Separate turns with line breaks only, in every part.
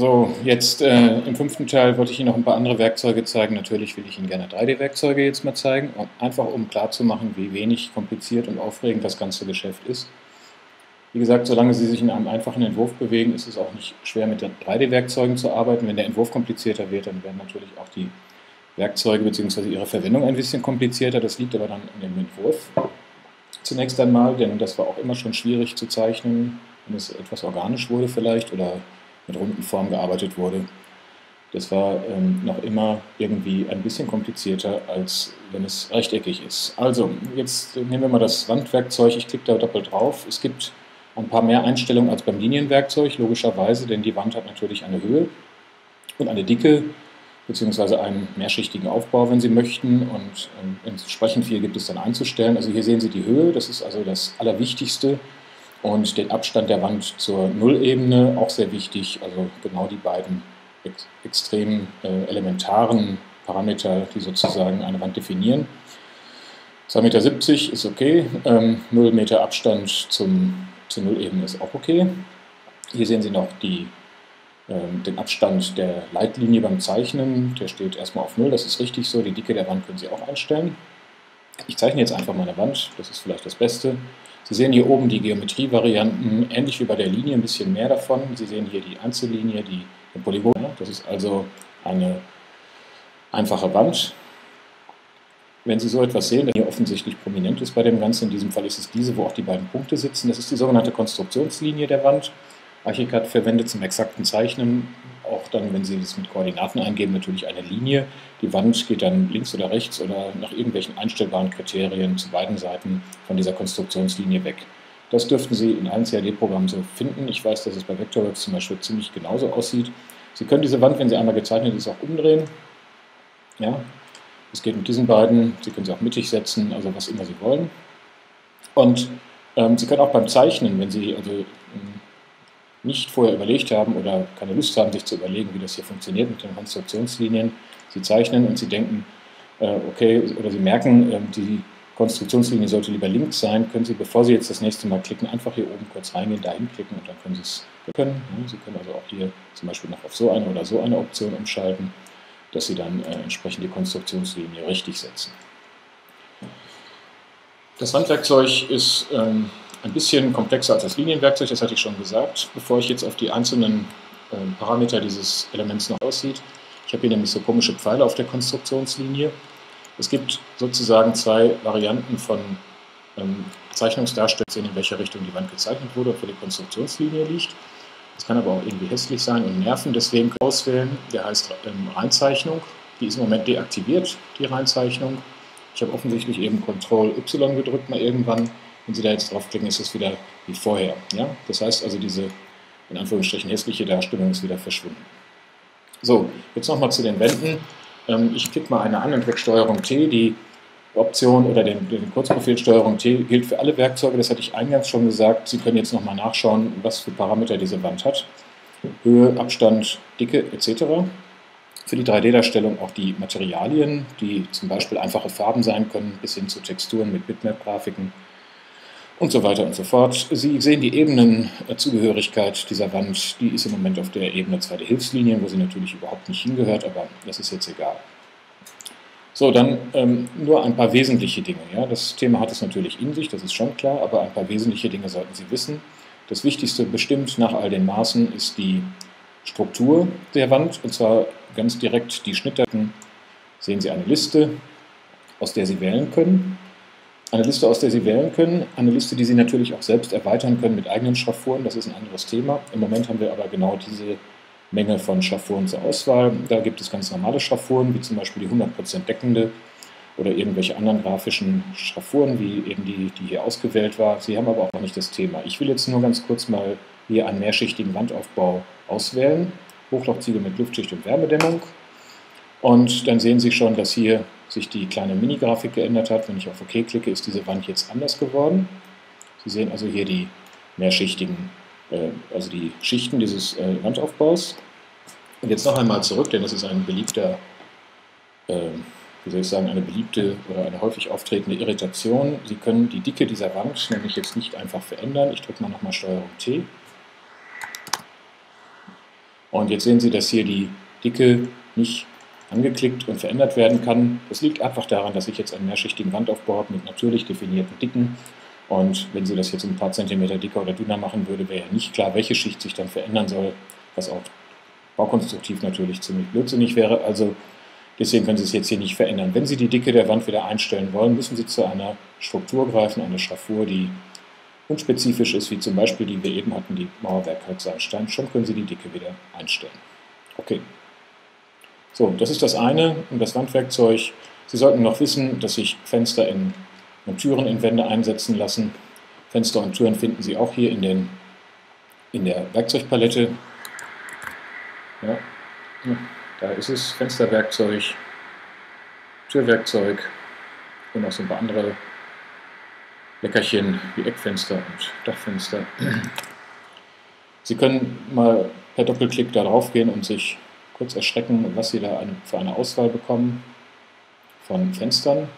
So, jetzt äh, im fünften Teil wollte ich Ihnen noch ein paar andere Werkzeuge zeigen. Natürlich will ich Ihnen gerne 3D-Werkzeuge jetzt mal zeigen, einfach um klarzumachen, wie wenig kompliziert und aufregend das ganze Geschäft ist. Wie gesagt, solange Sie sich in einem einfachen Entwurf bewegen, ist es auch nicht schwer mit 3D-Werkzeugen zu arbeiten. Wenn der Entwurf komplizierter wird, dann werden natürlich auch die Werkzeuge bzw. ihre Verwendung ein bisschen komplizierter. Das liegt aber dann an dem Entwurf zunächst einmal, denn das war auch immer schon schwierig zu zeichnen, wenn es etwas organisch wurde vielleicht oder mit runden Formen gearbeitet wurde. Das war ähm, noch immer irgendwie ein bisschen komplizierter, als wenn es rechteckig ist. Also, jetzt nehmen wir mal das Wandwerkzeug. Ich klicke da doppelt drauf. Es gibt ein paar mehr Einstellungen als beim Linienwerkzeug, logischerweise, denn die Wand hat natürlich eine Höhe und eine Dicke, beziehungsweise einen mehrschichtigen Aufbau, wenn Sie möchten. Und ähm, entsprechend viel gibt es dann einzustellen. Also hier sehen Sie die Höhe, das ist also das Allerwichtigste und den Abstand der Wand zur Nullebene, auch sehr wichtig, also genau die beiden ex extrem äh, elementaren Parameter, die sozusagen eine Wand definieren. 2,70 Meter ist okay, ähm, 0 Meter Abstand zum, zur Nullebene ist auch okay. Hier sehen Sie noch die, äh, den Abstand der Leitlinie beim Zeichnen, der steht erstmal auf 0, das ist richtig so, die Dicke der Wand können Sie auch einstellen. Ich zeichne jetzt einfach meine Wand, das ist vielleicht das Beste. Sie sehen hier oben die Geometrievarianten, ähnlich wie bei der Linie, ein bisschen mehr davon. Sie sehen hier die Einzellinie, die, Polygon. Das ist also eine einfache Wand. Wenn Sie so etwas sehen, das hier offensichtlich prominent ist bei dem Ganzen, in diesem Fall ist es diese, wo auch die beiden Punkte sitzen. Das ist die sogenannte Konstruktionslinie der Wand. Archicad verwendet zum exakten Zeichnen dann, wenn Sie das mit Koordinaten eingeben, natürlich eine Linie. Die Wand geht dann links oder rechts oder nach irgendwelchen einstellbaren Kriterien zu beiden Seiten von dieser Konstruktionslinie weg. Das dürften Sie in allen CAD-Programmen so finden. Ich weiß, dass es bei Vectorworks zum Beispiel ziemlich genauso aussieht. Sie können diese Wand, wenn sie einmal gezeichnet ist, auch umdrehen. Ja, es geht mit diesen beiden. Sie können sie auch mittig setzen, also was immer Sie wollen. Und ähm, Sie können auch beim Zeichnen, wenn Sie also ähm, nicht vorher überlegt haben oder keine Lust haben, sich zu überlegen, wie das hier funktioniert mit den Konstruktionslinien. Sie zeichnen und Sie denken, äh, okay, oder Sie merken, äh, die Konstruktionslinie sollte lieber links sein, können Sie, bevor Sie jetzt das nächste Mal klicken, einfach hier oben kurz reingehen, dahin klicken und dann können Sie es können. Sie können also auch hier zum Beispiel noch auf so eine oder so eine Option umschalten, dass Sie dann äh, entsprechend die Konstruktionslinie richtig setzen. Das Handwerkzeug ist ähm, ein bisschen komplexer als das Linienwerkzeug, das hatte ich schon gesagt. Bevor ich jetzt auf die einzelnen äh, Parameter dieses Elements noch aussieht, ich habe hier nämlich so komische Pfeile auf der Konstruktionslinie. Es gibt sozusagen zwei Varianten von ähm, Zeichnungsdarstellungen, in welche Richtung die Wand gezeichnet wurde, ob wo die Konstruktionslinie liegt. Das kann aber auch irgendwie hässlich sein und nerven, deswegen auswählen. Der heißt ähm, Reinzeichnung. Die ist im Moment deaktiviert, die Reinzeichnung. Ich habe offensichtlich eben Ctrl Y gedrückt mal irgendwann wenn Sie da jetzt draufklicken, ist es wieder wie vorher. Ja? Das heißt also, diese in Anführungsstrichen hässliche Darstellung ist wieder verschwunden. So, jetzt nochmal zu den Wänden. Ähm, ich klicke mal eine an und drücke Steuerung T. Die Option oder den, den Kurzbefehl Steuerung T gilt für alle Werkzeuge. Das hatte ich eingangs schon gesagt. Sie können jetzt nochmal nachschauen, was für Parameter diese Wand hat. Höhe, Abstand, Dicke etc. Für die 3D-Darstellung auch die Materialien, die zum Beispiel einfache Farben sein können, bis hin zu Texturen mit Bitmap-Grafiken und so weiter und so fort. Sie sehen die Ebenenzugehörigkeit dieser Wand, die ist im Moment auf der Ebene zweite Hilfslinien, wo sie natürlich überhaupt nicht hingehört, aber das ist jetzt egal. So, dann ähm, nur ein paar wesentliche Dinge. Ja? Das Thema hat es natürlich in sich, das ist schon klar, aber ein paar wesentliche Dinge sollten Sie wissen. Das Wichtigste bestimmt nach all den Maßen ist die Struktur der Wand, und zwar ganz direkt die Schnittdaten. Sehen Sie eine Liste, aus der Sie wählen können eine Liste, aus der Sie wählen können, eine Liste, die Sie natürlich auch selbst erweitern können mit eigenen Schraffuren, das ist ein anderes Thema. Im Moment haben wir aber genau diese Menge von Schraffuren zur Auswahl. Da gibt es ganz normale Schraffuren, wie zum Beispiel die 100% deckende oder irgendwelche anderen grafischen Schraffuren, wie eben die, die hier ausgewählt war. Sie haben aber auch noch nicht das Thema. Ich will jetzt nur ganz kurz mal hier einen mehrschichtigen Wandaufbau auswählen. Hochlochziegel mit Luftschicht und Wärmedämmung. Und dann sehen Sie schon, dass hier sich die kleine Mini-Grafik geändert hat. Wenn ich auf OK klicke, ist diese Wand jetzt anders geworden. Sie sehen also hier die mehrschichtigen, äh, also die Schichten dieses äh, Wandaufbaus. Und jetzt noch einmal zurück, denn das ist ein beliebter, äh, wie soll ich sagen, eine beliebte oder eine häufig auftretende Irritation. Sie können die Dicke dieser Wand nämlich jetzt nicht einfach verändern. Ich drücke mal nochmal Steuerung T. Und jetzt sehen Sie, dass hier die Dicke nicht angeklickt und verändert werden kann. Das liegt einfach daran, dass ich jetzt einen mehrschichtigen Wandaufbau habe mit natürlich definierten Dicken. Und wenn Sie das jetzt ein paar Zentimeter dicker oder dünner machen würde, wäre ja nicht klar, welche Schicht sich dann verändern soll, was auch baukonstruktiv natürlich ziemlich blödsinnig wäre. Also deswegen können Sie es jetzt hier nicht verändern. Wenn Sie die Dicke der Wand wieder einstellen wollen, müssen Sie zu einer Struktur greifen, eine Schraffur, die unspezifisch ist, wie zum Beispiel die wir eben hatten, die Mauerwerk Holzsandstein. Schon können Sie die Dicke wieder einstellen. Okay. So, das ist das eine und das Wandwerkzeug. Sie sollten noch wissen, dass sich Fenster in, und Türen in Wände einsetzen lassen. Fenster und Türen finden Sie auch hier in, den, in der Werkzeugpalette. Ja, da ist es, Fensterwerkzeug, Türwerkzeug und noch so ein paar andere Leckerchen wie Eckfenster und Dachfenster. Sie können mal per Doppelklick da drauf gehen und sich kurz erschrecken, was Sie da für eine Auswahl bekommen von Fenstern.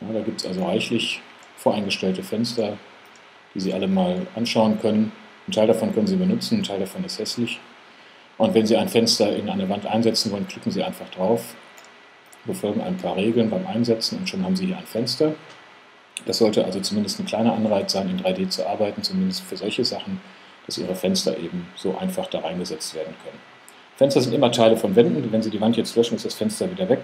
Ja, da gibt es also reichlich voreingestellte Fenster, die Sie alle mal anschauen können. Ein Teil davon können Sie benutzen, ein Teil davon ist hässlich. Und wenn Sie ein Fenster in eine Wand einsetzen wollen, klicken Sie einfach drauf, befolgen ein paar Regeln beim Einsetzen und schon haben Sie hier ein Fenster. Das sollte also zumindest ein kleiner Anreiz sein, in 3D zu arbeiten, zumindest für solche Sachen, dass Ihre Fenster eben so einfach da reingesetzt werden können. Fenster sind immer Teile von Wänden. Wenn Sie die Wand jetzt löschen, ist das Fenster wieder weg.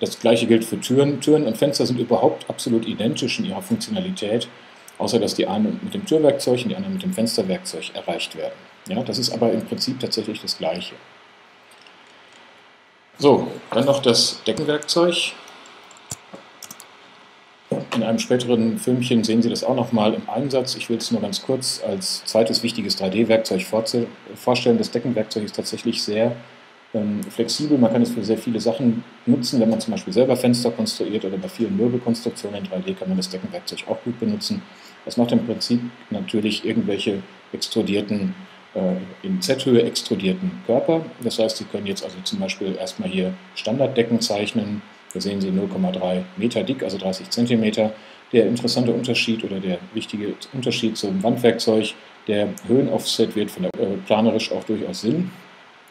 Das gleiche gilt für Türen. Türen und Fenster sind überhaupt absolut identisch in ihrer Funktionalität, außer dass die eine mit dem Türwerkzeug und die andere mit dem Fensterwerkzeug erreicht werden. Ja, das ist aber im Prinzip tatsächlich das gleiche. So, dann noch das Deckenwerkzeug. In einem späteren Filmchen sehen Sie das auch nochmal im Einsatz. Ich will es nur ganz kurz als zweites wichtiges 3D-Werkzeug vorstellen. Das Deckenwerkzeug ist tatsächlich sehr ähm, flexibel. Man kann es für sehr viele Sachen nutzen. Wenn man zum Beispiel selber Fenster konstruiert oder bei vielen Möbelkonstruktionen in 3D kann man das Deckenwerkzeug auch gut benutzen. Das macht im Prinzip natürlich irgendwelche extrudierten, äh, in Z-Höhe extrudierten Körper. Das heißt, Sie können jetzt also zum Beispiel erstmal hier Standarddecken zeichnen da sehen Sie 0,3 Meter dick, also 30 Zentimeter. Der interessante Unterschied oder der wichtige Unterschied zum Wandwerkzeug, der Höhenoffset wird von der, äh, planerisch auch durchaus Sinn.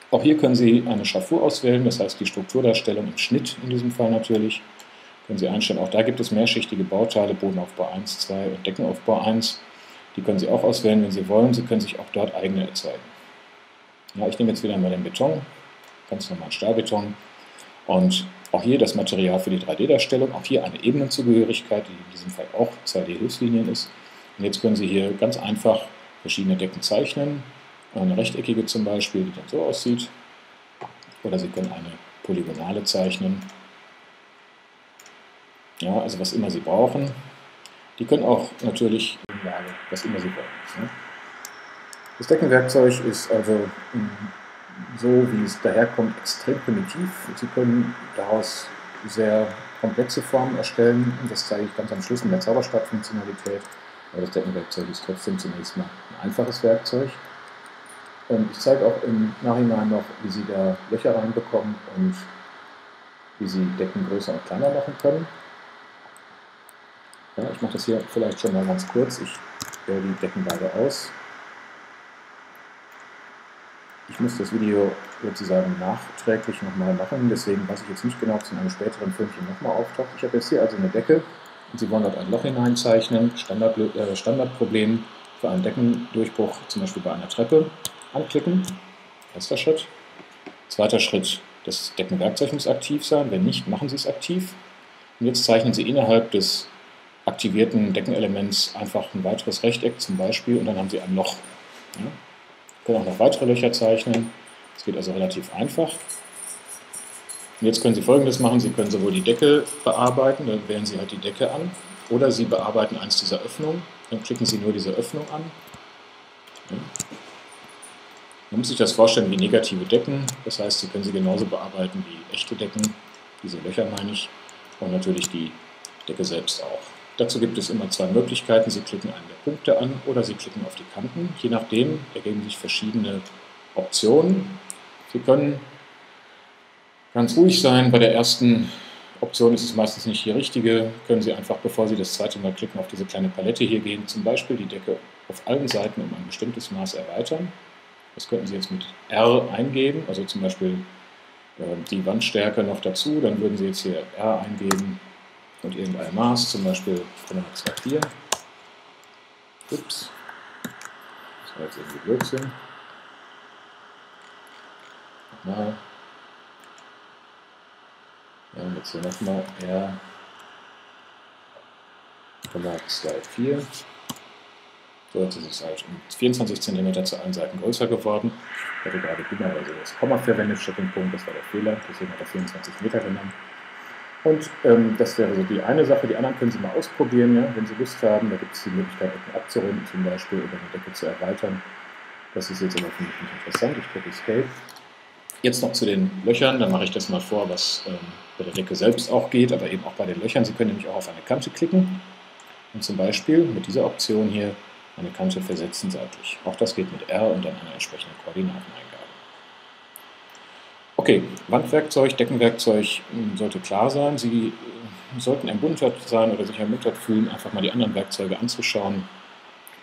Auch hier können Sie eine Schraffur auswählen, das heißt die Strukturdarstellung im Schnitt in diesem Fall natürlich. Können Sie einstellen. Auch da gibt es mehrschichtige Bauteile, Bodenaufbau 1, 2 und Deckenaufbau 1. Die können Sie auch auswählen, wenn Sie wollen. Sie können sich auch dort eigene erzeugen. Ja, ich nehme jetzt wieder mal den Beton, ganz normal Stahlbeton. Und auch hier das Material für die 3D-Darstellung, auch hier eine Ebenenzugehörigkeit, die in diesem Fall auch 2D-Hilfslinien ist. Und jetzt können Sie hier ganz einfach verschiedene Decken zeichnen. Eine rechteckige zum Beispiel, die dann so aussieht. Oder Sie können eine polygonale zeichnen. Ja, also was immer Sie brauchen. Die können auch natürlich was immer Sie wollen. Das Deckenwerkzeug ist also so wie es daherkommt, extrem primitiv. Sie können daraus sehr komplexe Formen erstellen. Das zeige ich ganz am Schluss in der Zauberstab-Funktionalität. Aber das Deckenwerkzeug ist trotzdem zunächst mal ein einfaches Werkzeug. Und ich zeige auch im Nachhinein noch, wie Sie da Löcher reinbekommen und wie Sie Decken größer und kleiner machen können. Ja, ich mache das hier vielleicht schon mal ganz kurz. Ich wähle die Decken beide aus. Ich muss das Video sozusagen nachträglich nochmal machen, deswegen weiß ich jetzt nicht genau, ob es in einem späteren Filmchen nochmal auftaucht. Ich habe jetzt hier also eine Decke und Sie wollen dort ein Loch hineinzeichnen. Standard, äh, Standardproblem für einen Deckendurchbruch, zum Beispiel bei einer Treppe. Anklicken, erster Schritt. Zweiter Schritt, das Deckenwerkzeug muss aktiv sein. Wenn nicht, machen Sie es aktiv. Und jetzt zeichnen Sie innerhalb des aktivierten Deckenelements einfach ein weiteres Rechteck zum Beispiel und dann haben Sie ein Loch. Ja? Können auch noch weitere Löcher zeichnen. Das geht also relativ einfach. Und jetzt können Sie folgendes machen. Sie können sowohl die Decke bearbeiten, dann wählen Sie halt die Decke an, oder Sie bearbeiten eins dieser Öffnungen, dann klicken Sie nur diese Öffnung an. Man muss sich das vorstellen wie negative Decken, das heißt, Sie können sie genauso bearbeiten wie echte Decken, diese Löcher meine ich, und natürlich die Decke selbst auch. Dazu gibt es immer zwei Möglichkeiten. Sie klicken einen der Punkte an oder Sie klicken auf die Kanten. Je nachdem ergeben sich verschiedene Optionen. Sie können ganz ruhig sein. Bei der ersten Option ist es meistens nicht die richtige. Können Sie einfach, bevor Sie das zweite Mal klicken, auf diese kleine Palette hier gehen. Zum Beispiel die Decke auf allen Seiten um ein bestimmtes Maß erweitern. Das könnten Sie jetzt mit R eingeben, also zum Beispiel äh, die Wandstärke noch dazu. Dann würden Sie jetzt hier R eingeben und irgendein Maß, zum Beispiel 0,24. Ups. Das war jetzt irgendwie Blödsinn. Nochmal. Ja, und jetzt hier nochmal R 0,24. So, jetzt ist es halt um 24 cm zu allen Seiten größer geworden. Ich hatte gerade dummerweise das Komma verwendet statt den Punkt, das war der Fehler, deswegen hat er 24 Meter genommen. Und ähm, das wäre so die eine Sache. Die anderen können Sie mal ausprobieren, ja, wenn Sie Lust haben. Da gibt es die Möglichkeit, Ecken abzurunden, zum Beispiel, oder eine Decke zu erweitern. Das ist jetzt aber für mich nicht interessant. Ich drücke Escape. Jetzt noch zu den Löchern. Da mache ich das mal vor, was ähm, bei der Decke selbst auch geht, aber eben auch bei den Löchern. Sie können nämlich auch auf eine Kante klicken und zum Beispiel mit dieser Option hier eine Kante versetzen seitlich. Auch das geht mit R und dann einer entsprechenden Koordinateneingabe. Okay, Wandwerkzeug, Deckenwerkzeug hm, sollte klar sein. Sie äh, sollten ermuntert sein oder sich ermuntert fühlen, einfach mal die anderen Werkzeuge anzuschauen,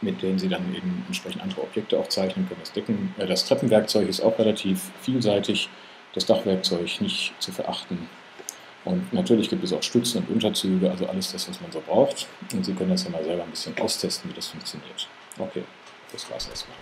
mit denen Sie dann eben entsprechend andere Objekte auch zeichnen können. Das, Decken, äh, das Treppenwerkzeug ist auch relativ vielseitig, das Dachwerkzeug nicht zu verachten. Und natürlich gibt es auch Stützen und Unterzüge, also alles das, was man so braucht. Und Sie können das ja mal selber ein bisschen austesten, wie das funktioniert. Okay, das war's erstmal.